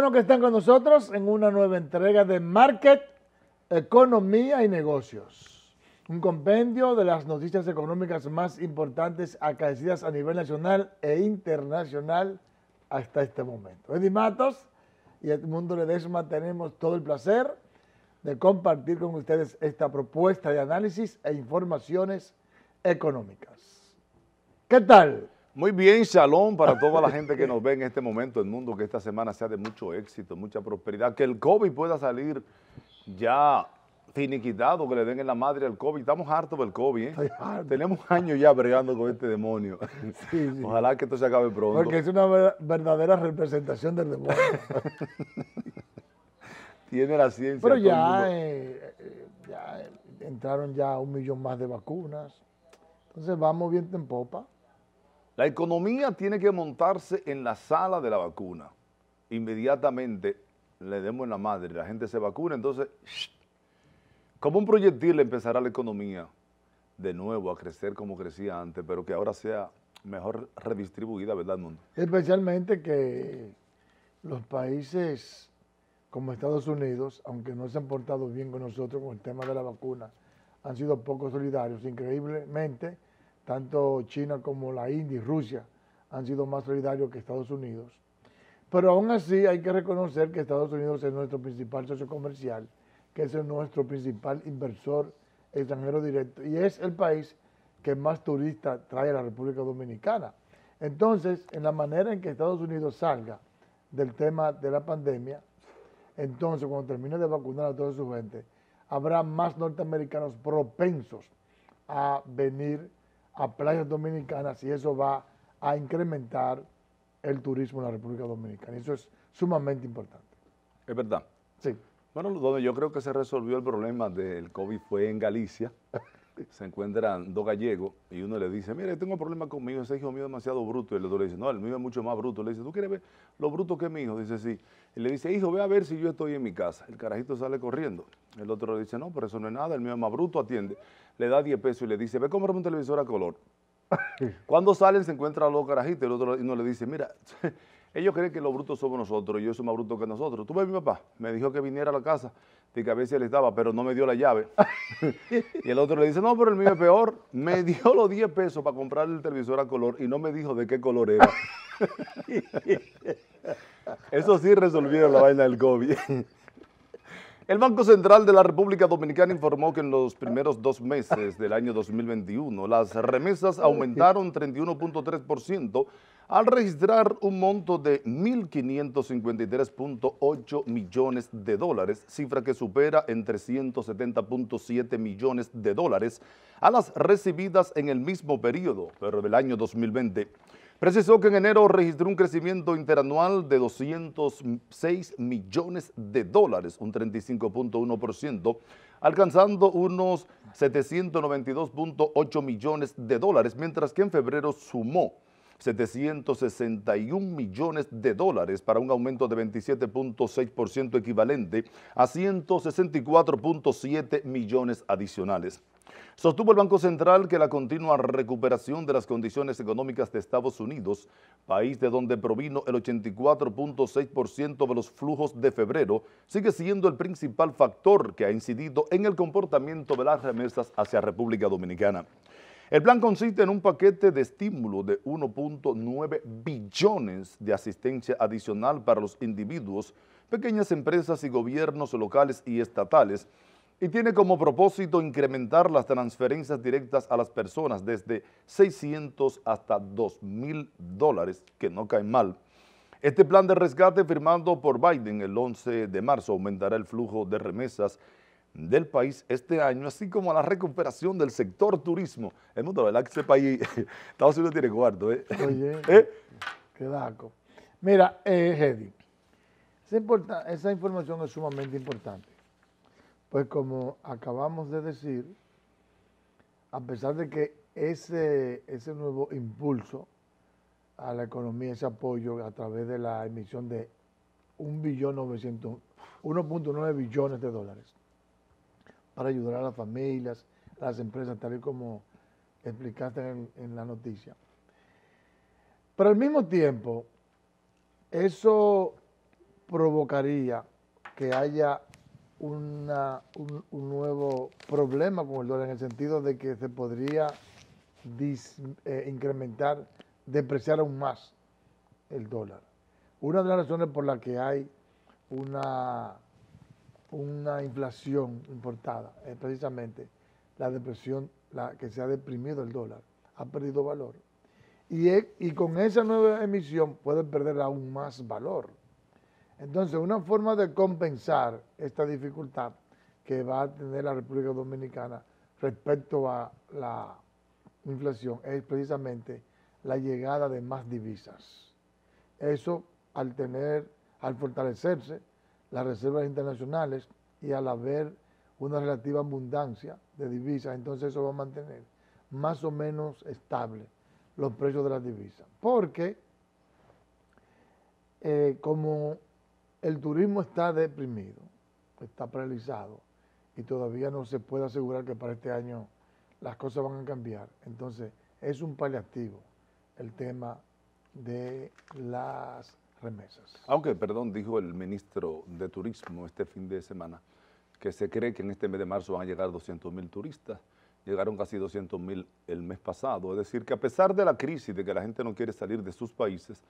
Bueno que están con nosotros en una nueva entrega de Market, Economía y Negocios. Un compendio de las noticias económicas más importantes acaecidas a nivel nacional e internacional hasta este momento. Eddie Matos y Edmundo Ledesma tenemos todo el placer de compartir con ustedes esta propuesta de análisis e informaciones económicas. ¿Qué tal? Muy bien, shalom para toda la gente que nos ve en este momento, el mundo, que esta semana sea de mucho éxito, mucha prosperidad, que el COVID pueda salir ya finiquitado, que le den en la madre al COVID. Estamos hartos del COVID, ¿eh? Tenemos años ya bregando con este demonio. Ojalá que esto se acabe pronto. Porque es una verdadera representación del demonio. Tiene la ciencia. Pero ya, eh, eh, ya entraron ya un millón más de vacunas. Entonces vamos bien en popa. La economía tiene que montarse en la sala de la vacuna. Inmediatamente le demos la madre, la gente se vacuna, entonces, como un proyectil empezará la economía de nuevo a crecer como crecía antes, pero que ahora sea mejor redistribuida, ¿verdad, mundo? Especialmente que los países como Estados Unidos, aunque no se han portado bien con nosotros con el tema de la vacuna, han sido poco solidarios. Increíblemente, tanto China como la India y Rusia han sido más solidarios que Estados Unidos. Pero aún así hay que reconocer que Estados Unidos es nuestro principal socio comercial, que es nuestro principal inversor extranjero directo y es el país que más turistas trae a la República Dominicana. Entonces, en la manera en que Estados Unidos salga del tema de la pandemia, entonces cuando termine de vacunar a toda su gente, habrá más norteamericanos propensos a venir a playas dominicanas y eso va a incrementar el turismo en la República Dominicana. Eso es sumamente importante. Es verdad. Sí. Bueno, donde yo creo que se resolvió el problema del COVID fue en Galicia. se encuentran dos gallegos y uno le dice, mire, tengo un problema conmigo, ese hijo mío es demasiado bruto. Y el otro le dice, no, el mío es mucho más bruto. Le dice, ¿tú quieres ver lo bruto que es mi hijo? Dice, sí. Y le dice, hijo, ve a ver si yo estoy en mi casa. El carajito sale corriendo. El otro le dice, no, pero eso no es nada, el mío es más bruto, atiende. Le da 10 pesos y le dice, ve a comprarme un televisor a color. Cuando salen se encuentra a los carajitos el otro uno le dice, mira, ellos creen que los brutos somos nosotros y yo soy más bruto que nosotros. Tú ves mi papá, me dijo que viniera a la casa, de que a veces él estaba, pero no me dio la llave. y el otro le dice, no, pero el mío es peor. Me dio los 10 pesos para comprar el televisor a color y no me dijo de qué color era. Eso sí resolvieron la vaina del COVID. El Banco Central de la República Dominicana informó que en los primeros dos meses del año 2021 las remesas aumentaron 31.3% al registrar un monto de 1.553.8 millones de dólares, cifra que supera en 370.7 millones de dólares a las recibidas en el mismo periodo, pero del año 2020. Precisó que en enero registró un crecimiento interanual de 206 millones de dólares, un 35.1%, alcanzando unos 792.8 millones de dólares, mientras que en febrero sumó 761 millones de dólares para un aumento de 27.6% equivalente a 164.7 millones adicionales. Sostuvo el Banco Central que la continua recuperación de las condiciones económicas de Estados Unidos, país de donde provino el 84.6% de los flujos de febrero, sigue siendo el principal factor que ha incidido en el comportamiento de las remesas hacia República Dominicana. El plan consiste en un paquete de estímulo de 1.9 billones de asistencia adicional para los individuos, pequeñas empresas y gobiernos locales y estatales, y tiene como propósito incrementar las transferencias directas a las personas desde 600 hasta 2 mil dólares, que no caen mal. Este plan de rescate firmado por Biden el 11 de marzo aumentará el flujo de remesas del país este año, así como la recuperación del sector turismo. El mundo, ¿verdad? Que ese país, Estados Unidos tiene cuarto, ¿eh? Oye, ¿Eh? qué daco. Mira, eh, esa, esa información es sumamente importante. Pues como acabamos de decir, a pesar de que ese, ese nuevo impulso a la economía, ese apoyo a través de la emisión de 1.9 billones de dólares para ayudar a las familias, a las empresas, tal y como explicaste en, la noticia. Pero al mismo tiempo, eso provocaría que haya un, nuevo problema con el dólar en el sentido de que se podría eh, incrementar, depreciar aún más el dólar. Una de las razones por las que hay una, una inflación importada es precisamente la depresión, la que se ha deprimido el dólar, ha perdido valor. Y, y con esa nueva emisión puede perder aún más valor. Entonces, una forma de compensar esta dificultad que va a tener la República Dominicana respecto a la inflación es precisamente la llegada de más divisas. Eso al tener, al fortalecerse las reservas internacionales y al haber una relativa abundancia de divisas, entonces eso va a mantener más o menos estable los precios de las divisas. Porque eh, como el turismo está deprimido, está paralizado y todavía no se puede asegurar que para este año las cosas van a cambiar. Entonces, es un paliativo el tema de las remesas. Aunque, perdón, dijo el ministro de Turismo este fin de semana que se cree que en este mes de marzo van a llegar 200 mil turistas. Llegaron casi 200 mil el mes pasado. Es decir, que a pesar de la crisis, de que la gente no quiere salir de sus países,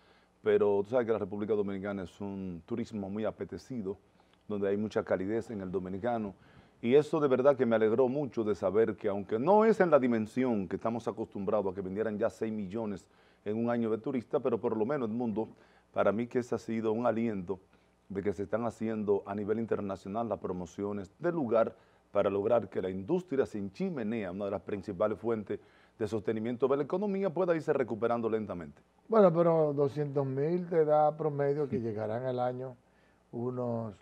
pero tú sabes que la República Dominicana es un turismo muy apetecido, donde hay mucha calidez en el dominicano, y eso de verdad que me alegró mucho de saber que aunque no es en la dimensión que estamos acostumbrados a que vendieran ya 6 millones en un año de turistas, pero por lo menos el mundo, para mí que ese ha sido un aliento de que se están haciendo a nivel internacional las promociones del lugar para lograr que la industria sin chimenea, una de las principales fuentes de sostenimiento de la economía, pueda irse recuperando lentamente. Bueno, pero 200 mil te da promedio que llegarán al año unos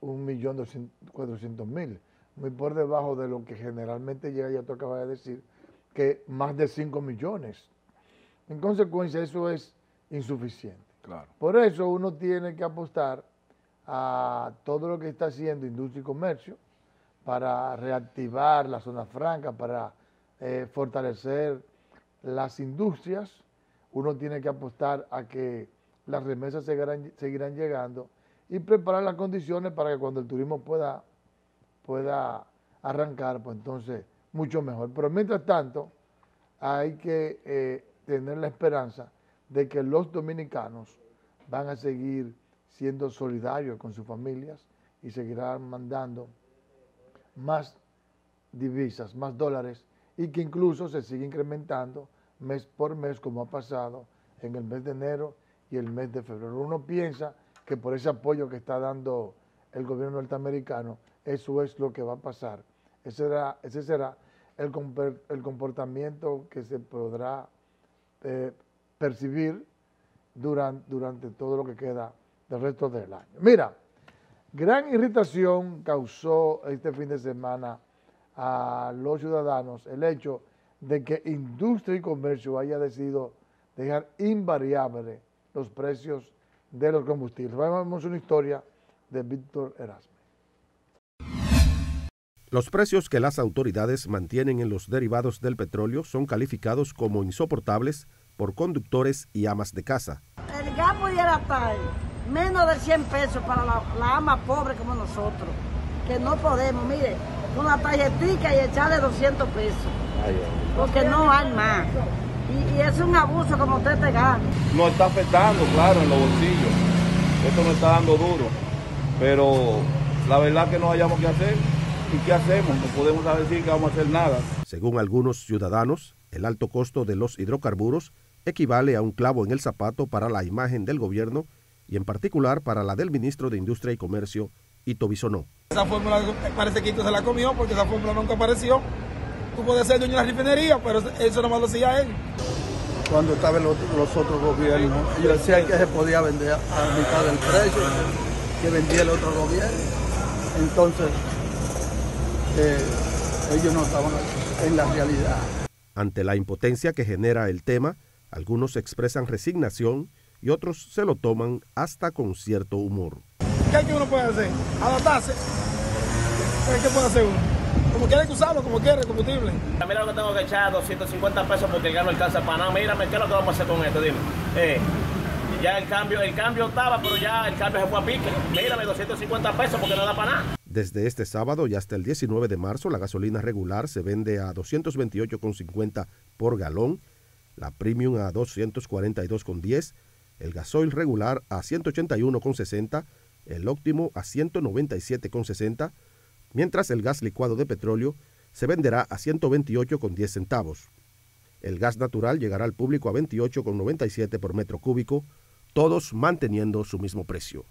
1.400.000, muy por debajo de lo que generalmente llega, ya tú acabas de decir, que más de 5 millones. En consecuencia, eso es insuficiente. Por eso uno tiene que apostar a todo lo que está haciendo industria y comercio para reactivar la zona franca, para eh, fortalecer las industrias uno tiene que apostar a que las remesas seguirán, seguirán llegando y preparar las condiciones para que cuando el turismo pueda, pueda arrancar, pues entonces mucho mejor. Pero mientras tanto, hay que eh, tener la esperanza de que los dominicanos van a seguir siendo solidarios con sus familias y seguirán mandando más divisas, más dólares y que incluso se sigue incrementando mes por mes, como ha pasado en el mes de enero y el mes de febrero. Uno piensa que por ese apoyo que está dando el gobierno norteamericano, eso es lo que va a pasar. Ese será, ese será el, el comportamiento que se podrá eh, percibir durante, durante todo lo que queda del resto del año. Mira, gran irritación causó este fin de semana a los ciudadanos el hecho de que industria y comercio haya decidido dejar invariable los precios de los combustibles. Vamos a una historia de Víctor Erasme. Los precios que las autoridades mantienen en los derivados del petróleo son calificados como insoportables por conductores y amas de casa. El gas pudiera estar menos de 100 pesos para la, ama pobre como nosotros, que no podemos, mire, la tarjetita y echarle 200 pesos porque no hay más. Y, es un abuso como usted te gana. Nos está afectando, claro, en los bolsillos. Esto nos está dando duro. Pero la verdad que no hayamos que hacer. ¿Y qué hacemos? No podemos decir que vamos a hacer nada. Según algunos ciudadanos, el alto costo de los hidrocarburos equivale a un clavo en el zapato para la imagen del gobierno y en particular para la del ministro de Industria y Comercio, Ito Bisonó. Esa fórmula parece que Ito se la comió porque esa fórmula nunca apareció tú puedes ser dueño de la refinería, pero eso no lo decía él. Cuando estaban los, otros gobiernos, ellos decían que se podía vender a mitad del precio, que vendía el otro gobierno. Entonces, eh, ellos no estaban en la realidad. Ante la impotencia que genera el tema, algunos expresan resignación y otros se lo toman hasta con cierto humor. ¿Qué hay que uno puede hacer? Adaptarse. ¿Qué puede hacer uno? como quiera que usarlo, como quiera, el combustible. Mira lo que tengo que echar, 250 pesos porque ya no alcanza para nada. Mírame, ¿qué es lo que vamos a hacer con esto? Dime. Eh, Ya el cambio, el cambio estaba, pero ya el cambio se fue a pique. Mírame, 250 pesos porque no da para nada. Desde este sábado y hasta el 19 de marzo, la gasolina regular se vende a 228,50 por galón, la premium a 242,10, el gasoil regular a 181,60, el óptimo a 197,60, mientras el gas licuado de petróleo se venderá a 128,10 centavos. El gas natural llegará al público a 28,97 por metro cúbico, todos manteniendo su mismo precio.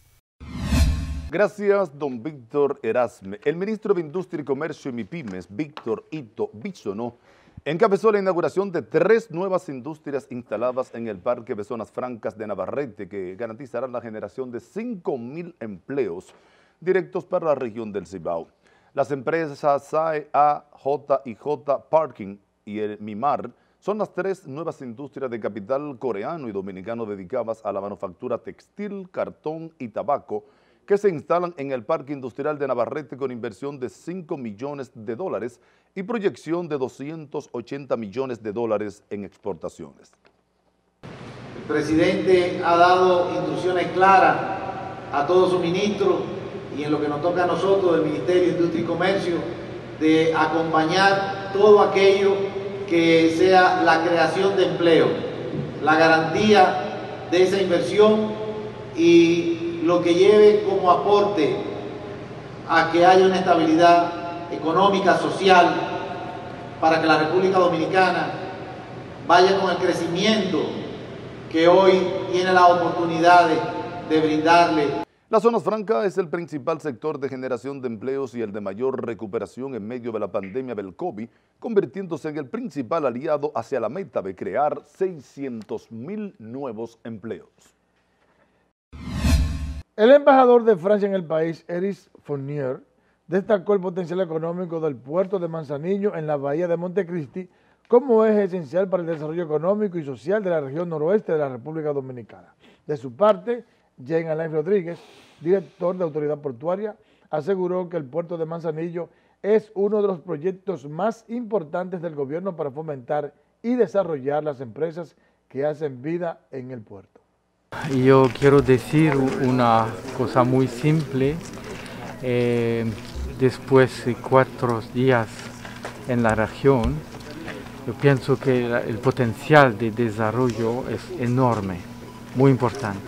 Gracias, don Víctor Erasme. El ministro de Industria y Comercio y MIPIMES, Víctor Ito Bisono, encabezó la inauguración de tres nuevas industrias instaladas en el Parque de Zonas Francas de Navarrete que garantizarán la generación de 5.000 empleos directos para la región del Cibao. Las empresas SAE, A, J y J Parking y el MIMAR son las tres nuevas industrias de capital coreano y dominicano dedicadas a la manufactura textil, cartón y tabaco que se instalan en el Parque Industrial de Navarrete con inversión de 5 millones de dólares y proyección de 280 millones de dólares en exportaciones. El presidente ha dado instrucciones claras a todos sus ministros y en lo que nos toca a nosotros del Ministerio de Industria y Comercio de acompañar todo aquello que sea la creación de empleo, la garantía de esa inversión y lo que lleve como aporte a que haya una estabilidad económica, social, para que la República Dominicana vaya con el crecimiento que hoy tiene la oportunidad de, brindarle. La zona franca es el principal sector de generación de empleos y el de mayor recuperación en medio de la pandemia del COVID, convirtiéndose en el principal aliado hacia la meta de crear 600 mil nuevos empleos. El embajador de Francia en el país, Eris Fournier, destacó el potencial económico del puerto de Manzanillo en la bahía de Montecristi como eje esencial para el desarrollo económico y social de la región noroeste de la República Dominicana. De su parte, Jean Alain Rodríguez, director de Autoridad Portuaria, aseguró que el puerto de Manzanillo es uno de los proyectos más importantes del gobierno para fomentar y desarrollar las empresas que hacen vida en el puerto. Yo quiero decir una cosa muy simple. Eh, después de cuatro días en la región, yo pienso que el potencial de desarrollo es enorme, muy importante.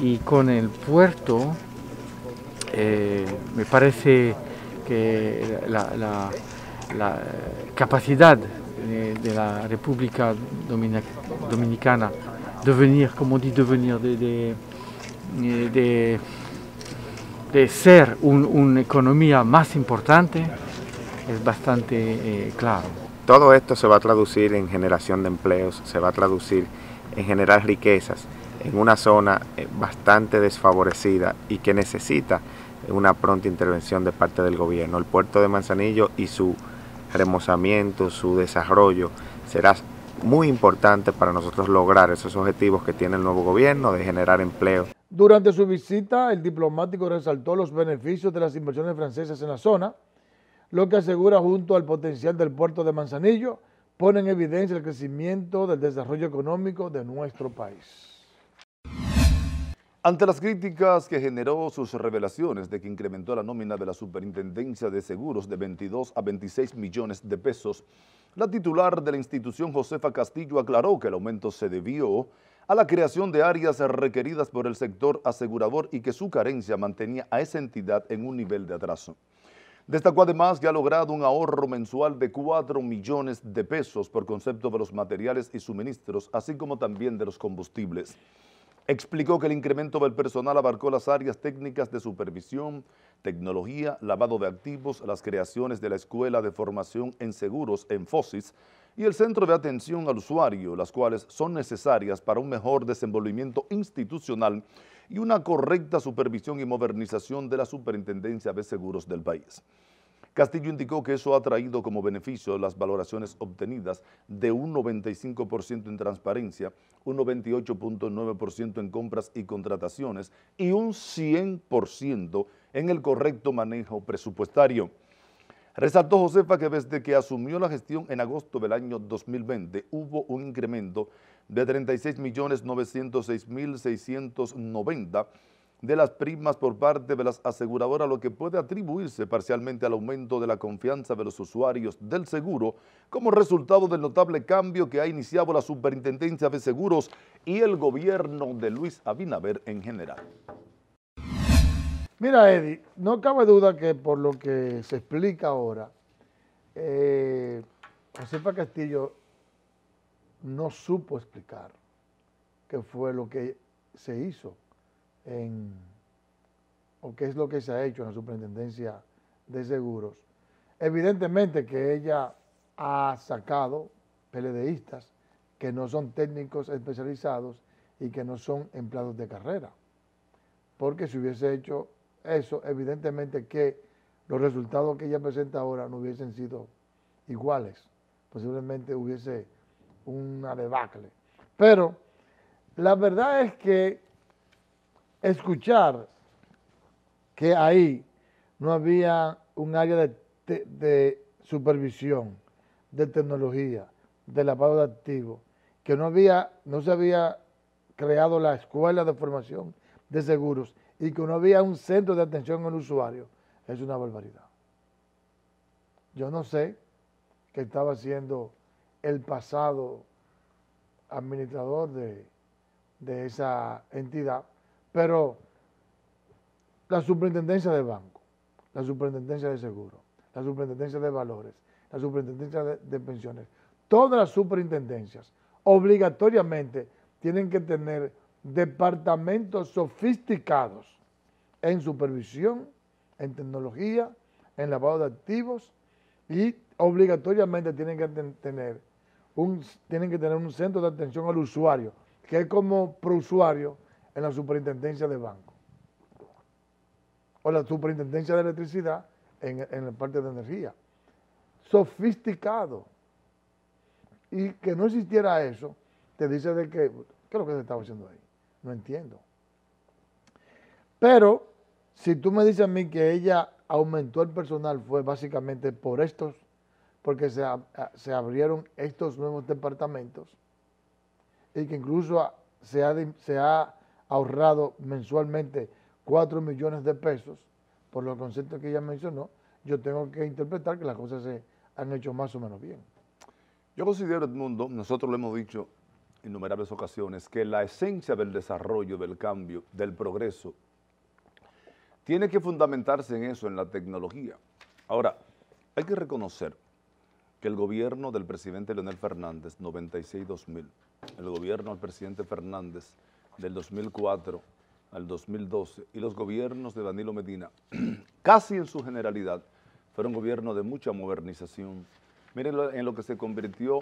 Y con el puerto, eh, me parece que la, capacidad de, la República Dominicana devenir, como dit, devenir de, de, de, ser una economía más importante es bastante eh, claro. Todo esto se va a traducir en generación de empleos, se va a traducir en generar riquezas en una zona eh, bastante desfavorecida y que necesita una pronta intervención de parte del gobierno. El puerto de Manzanillo y su remozamiento, su desarrollo será muy importante para nosotros lograr esos objetivos que tiene el nuevo gobierno de generar empleo. Durante su visita, el diplomático resaltó los beneficios de las inversiones francesas en la zona, lo que asegura junto al potencial del puerto de Manzanillo, pone en evidencia el crecimiento del desarrollo económico de nuestro país. Ante las críticas que generó sus revelaciones de que incrementó la nómina de la Superintendencia de Seguros de 22 a 26 millones de pesos, la titular de la institución Josefa Castillo aclaró que el aumento se debió a la creación de áreas requeridas por el sector asegurador y que su carencia mantenía a esa entidad en un nivel de atraso. Destacó además que ha logrado un ahorro mensual de 4 millones de pesos por concepto de los materiales y suministros, así como también de los combustibles. Explicó que el incremento del personal abarcó las áreas técnicas de supervisión, tecnología, lavado de activos, las creaciones de la Escuela de Formación en Seguros en FOSIS y el Centro de Atención al Usuario, las cuales son necesarias para un mejor desenvolvimiento institucional y una correcta supervisión y modernización de la Superintendencia de Seguros del país. Castillo indicó que eso ha traído como beneficio las valoraciones obtenidas de un 95% en transparencia, un 98.9% en compras y contrataciones y un 100% en el correcto manejo presupuestario. Resaltó Josefa que desde que asumió la gestión en agosto del año 2020 hubo un incremento de 36.906.690 de las primas por parte de las aseguradoras, lo que puede atribuirse parcialmente al aumento de la confianza de los usuarios del seguro como resultado del notable cambio que ha iniciado la Superintendencia de Seguros y el gobierno de Luis Abinader en general. Mira, Eddie, no cabe duda que por lo que se explica ahora, eh, Josefa Castillo no supo explicar qué fue lo que se hizo en, o qué es lo que se ha hecho en la Superintendencia de Seguros. Evidentemente que ella ha sacado PLDistas que no son técnicos especializados y que no son empleados de carrera. Porque si hubiese hecho eso, evidentemente que los resultados que ella presenta ahora no hubiesen sido iguales. Posiblemente hubiese una debacle. Pero la verdad es que escuchar que ahí no había un área de, supervisión, de tecnología, de lavado de activos, que no, había, no se había creado la escuela de formación de seguros y que no había un centro de atención al usuario, es una barbaridad. Yo no sé qué estaba haciendo el pasado administrador de, de esa entidad, pero la superintendencia de banco, la superintendencia de seguro, la superintendencia de valores, la superintendencia de, pensiones, todas las superintendencias obligatoriamente tienen que tener departamentos sofisticados en supervisión, en tecnología, en lavado de activos y obligatoriamente tienen que tener un, tienen que tener un centro de atención al usuario, que es como usuario en la superintendencia de banco o la superintendencia de electricidad en, en la parte de energía. Sofisticado. Y que no existiera eso, te dice de que, ¿qué es lo que se estaba haciendo ahí? No entiendo. Pero, si tú me dices a mí que ella aumentó el personal, fue básicamente por estos, porque se, se abrieron estos nuevos departamentos y que incluso se ha, se ha ahorrado mensualmente 4 millones de pesos, por los conceptos que ella mencionó, yo tengo que interpretar que las cosas se han hecho más o menos bien. Yo considero, mundo, nosotros lo hemos dicho innumerables ocasiones, que la esencia del desarrollo, del cambio, del progreso, tiene que fundamentarse en eso, en la tecnología. Ahora, hay que reconocer que el gobierno del presidente Leonel Fernández, 96-2000, el gobierno del presidente Fernández, del 2004 al 2012 y los gobiernos de Danilo Medina, casi en su generalidad, fueron gobiernos de mucha modernización. Miren en lo que se convirtió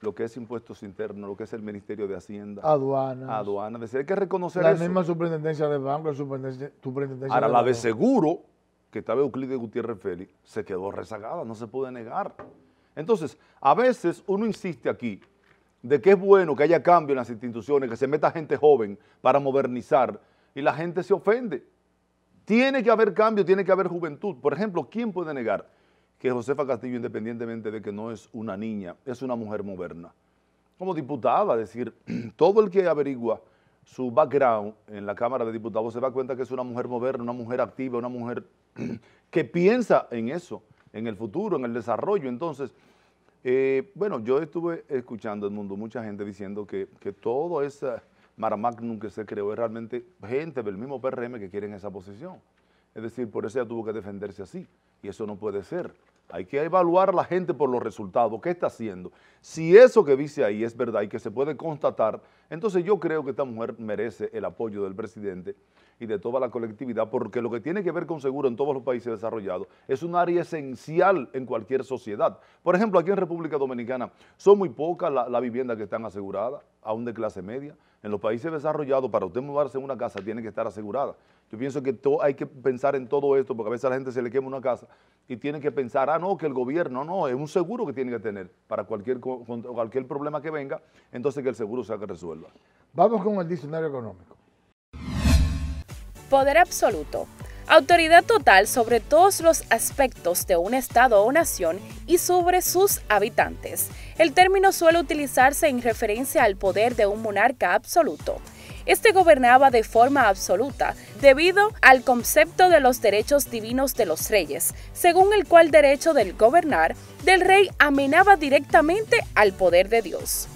lo que es impuestos internos, lo que es el Ministerio de Hacienda. Aduanas. Aduanas. Decir, hay que reconocer la eso. La misma superintendencia de banco, la superintendencia, Ahora, la de seguro, que estaba Euclides Gutiérrez Félix, se quedó rezagada, no se puede negar. Entonces, a veces uno insiste aquí de que es bueno que haya cambio en las instituciones, que se meta gente joven para modernizar y la gente se ofende. Tiene que haber cambio, tiene que haber juventud. Por ejemplo, ¿quién puede negar que Josefa Castillo, independientemente de que no es una niña, es una mujer moderna? Como diputada, es decir, todo el que averigua su background en la Cámara de Diputados se da cuenta que es una mujer moderna, una mujer activa, una mujer que piensa en eso, en el futuro, en el desarrollo. Entonces, eh, bueno, yo estuve escuchando, el mundo mucha gente diciendo que, que todo ese maramagnum que se creó es realmente gente del mismo PRM que quieren esa posición. Es decir, por eso ella tuvo que defenderse así. Y eso no puede ser. Hay que evaluar a la gente por los resultados, qué está haciendo. Si eso que dice ahí es verdad y que se puede constatar, entonces yo creo que esta mujer merece el apoyo del presidente y de toda la colectividad, porque lo que tiene que ver con seguro en todos los países desarrollados es un área esencial en cualquier sociedad. Por ejemplo, aquí en República Dominicana son muy pocas las la viviendas que están aseguradas, aún de clase media. En los países desarrollados, para usted mudarse en una casa, tiene que estar asegurada. Yo pienso que hay que pensar en todo esto, porque a veces a la gente se le quema una casa y tiene que pensar, ah, no, que el gobierno, no, es un seguro que tiene que tener para cualquier, cualquier problema que venga, entonces que el seguro sea que resuelva. Vamos con el diccionario económico. Poder absoluto. autoridad total sobre todos los aspectos de un Estado o nación y sobre sus habitantes. El término suele utilizarse en referencia al poder de un monarca absoluto. Este gobernaba de forma absoluta debido al concepto de los derechos divinos de los reyes, según el cual derecho del gobernar del rey amenaba directamente al poder de Dios.